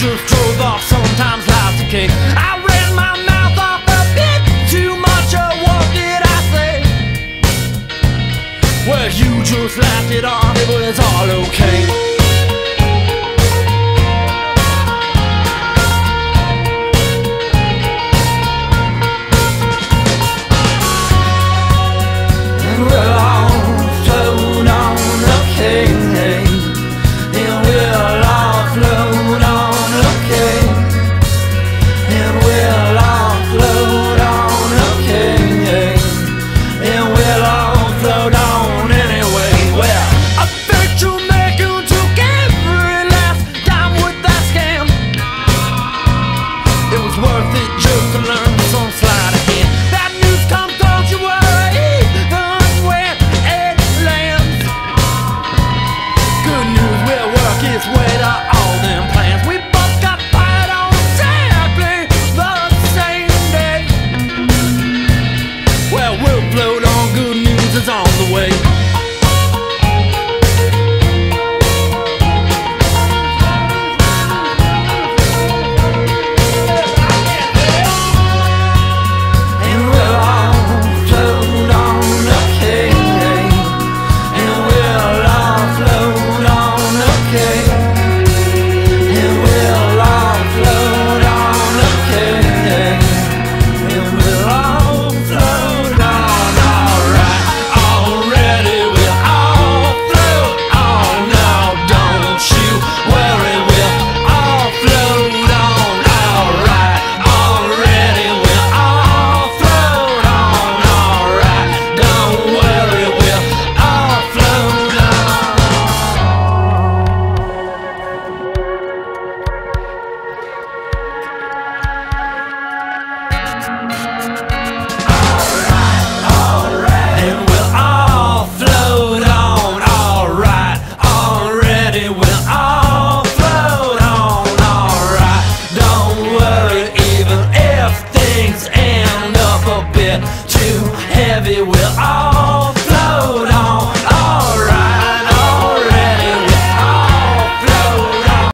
just drove off, sometimes life's a cake. I ran my mouth off a bit too much, or what did I say? Well, you just laughed it off, it was all okay. Just to learn